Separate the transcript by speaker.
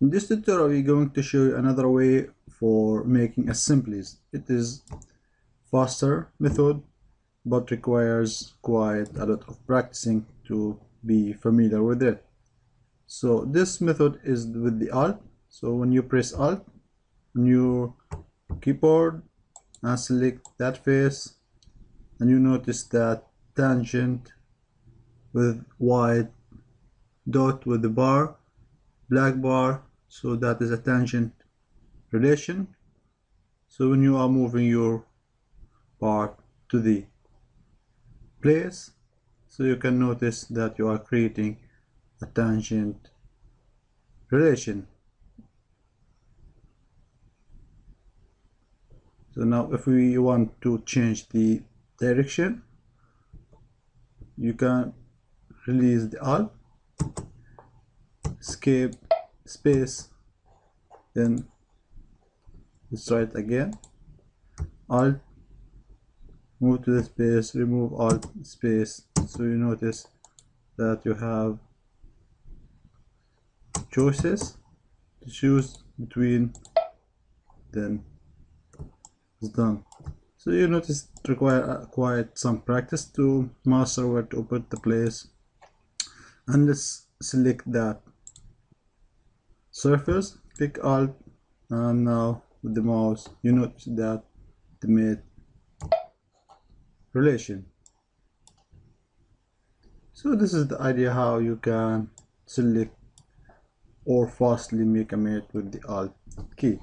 Speaker 1: In this tutorial we're going to show you another way for making assemblies. It is faster method but requires quite a lot of practicing to be familiar with it. So this method is with the alt. So when you press alt your keyboard and select that face and you notice that tangent with white dot with the bar black bar so that is a tangent relation. So when you are moving your part to the place so you can notice that you are creating a tangent relation. So now if we want to change the direction you can release the alt escape space then let's try it again. Alt move to the space remove alt space. So you notice that you have choices to choose between then it's done. So you notice it require uh, quite some practice to master where to put the place. And let's select that surface pick alt and now with the mouse you notice that the mate relation. So this is the idea how you can select or fastly make a mate with the alt key